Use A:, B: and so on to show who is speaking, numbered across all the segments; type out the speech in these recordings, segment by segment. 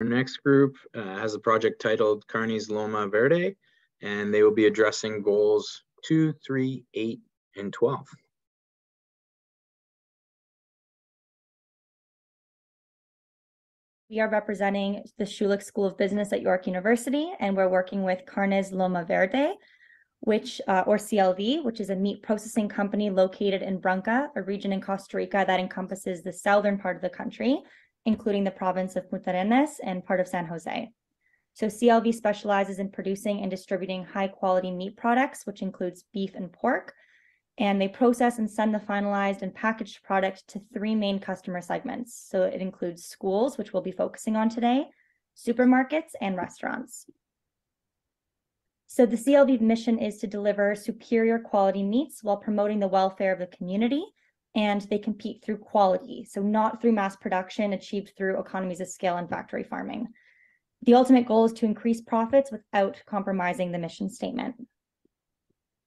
A: Our next group uh, has a project titled Carnes Loma Verde, and they will be addressing goals two, three, eight, and 12.
B: We are representing the Schulich School of Business at York University, and we're working with Carnes Loma Verde, which uh, or CLV, which is a meat processing company located in Brunca, a region in Costa Rica that encompasses the southern part of the country, including the province of Puntarenas and part of San Jose. So CLV specializes in producing and distributing high quality meat products, which includes beef and pork. And they process and send the finalized and packaged product to three main customer segments. So it includes schools, which we'll be focusing on today, supermarkets, and restaurants. So the CLV mission is to deliver superior quality meats while promoting the welfare of the community and they compete through quality, so not through mass production achieved through economies of scale and factory farming. The ultimate goal is to increase profits without compromising the mission statement.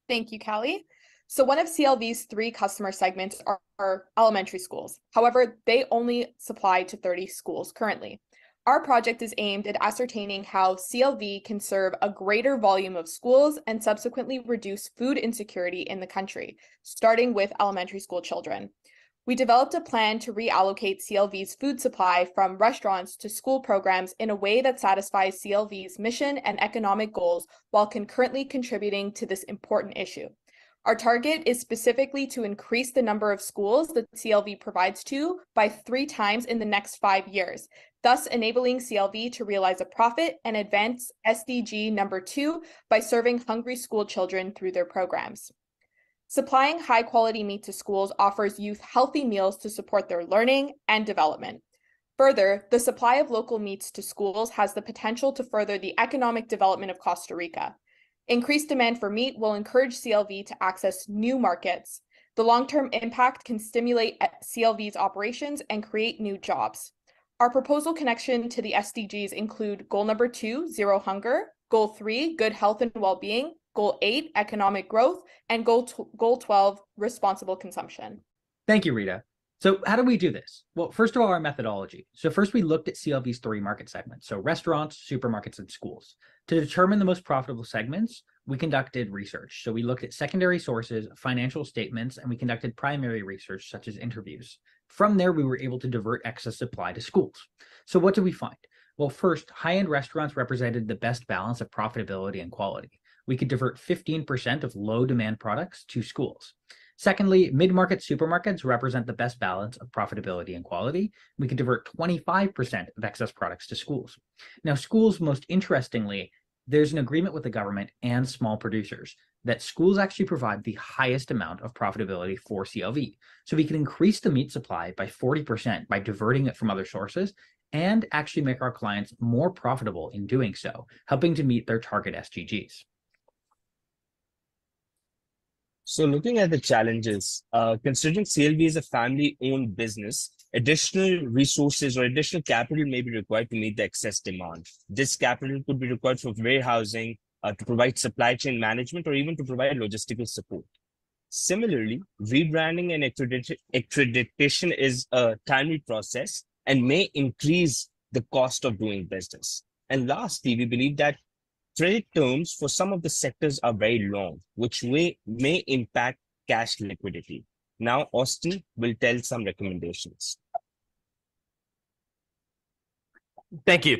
C: Thank you, Callie. So one of CLV's three customer segments are, are, elementary schools. However, they only supply to 30 schools currently. Our project is aimed at ascertaining how CLV can serve a greater volume of schools and subsequently reduce food insecurity in the country, starting with elementary school children. We developed a plan to reallocate CLV's food supply from restaurants to school programs in a way that satisfies CLV's mission and economic goals while concurrently contributing to this important issue. Our target is specifically to increase the number of schools that CLV provides to by three times in the next five years, thus enabling CLV to realize a profit and advance SDG number two by serving hungry school children through their programs. Supplying high quality meat to schools offers youth healthy meals to support their learning and development. Further, the supply of local meats to schools has the potential to further the economic development of Costa Rica. Increased demand for meat will encourage CLV to access new markets. The long term impact can stimulate eh, CLV's operations and create new jobs. Our proposal connection to the SDGs include goal number two, zero hunger, goal three, good health and well being, goal eight, economic growth, and goal, goal 12, responsible consumption.
D: Thank you, Rita. So how do we do this? Well, first of all, our methodology. So first we looked at CLV's three market segments. So restaurants, supermarkets, and schools. To determine the most profitable segments, we conducted research. So we looked at secondary sources, financial statements, and we conducted primary research such as interviews. From there, we were able to divert excess supply to schools. So what did we find? Well, first, high-end restaurants represented the best balance of profitability and quality. We could divert 15% of low demand products to schools. Secondly, mid-market supermarkets represent the best balance of profitability and quality. We could divert 25% of excess products to schools. Now, schools, most interestingly, there's an agreement with the government and small producers that schools actually provide the highest amount of profitability for CLV. So we can increase the meat supply by 40% by diverting it from other sources and actually make our clients more profitable in doing so, helping to meet their target SDGs.
E: So looking at the challenges, uh, considering CLV is a family-owned business, additional resources or additional capital may be required to meet the excess demand. This capital could be required for warehousing, uh, to provide supply chain management, or even to provide logistical support. Similarly, rebranding and accreditation is a timely process and may increase the cost of doing business. And lastly, we believe that credit terms for some of the sectors are very long, which may, may impact cash liquidity. Now, Austin will tell some recommendations.
F: Thank you.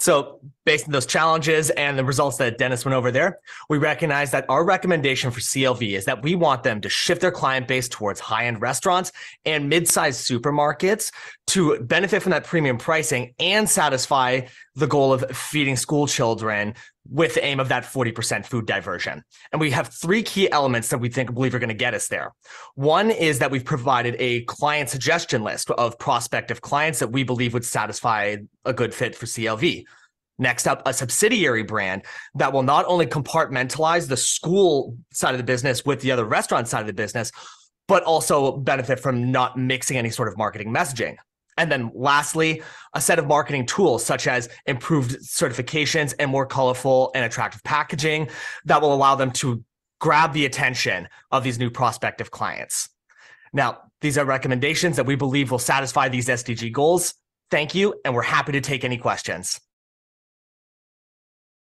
F: So based on those challenges and the results that Denis went over there, we recognize that our recommendation for CLV is that we want them to shift their client base towards high-end restaurants and mid-sized supermarkets to benefit from that premium pricing and satisfy the goal of feeding school children with the aim of that 40% food diversion. And we have three key elements that we think believe are going to get us there. One is that we've provided a client suggestion list of prospective clients that we believe would satisfy a good fit for CLV. Next up, a subsidiary brand that will not only compartmentalize the school side of the business with the other restaurant side of the business, but also benefit from not mixing any sort of marketing messaging. And then lastly, a set of marketing tools such as improved certifications and more colorful and attractive packaging that will allow them to grab the attention of these new prospective clients. Now, these are recommendations that we believe will satisfy these SDG goals. Thank you, and we're happy to take any questions.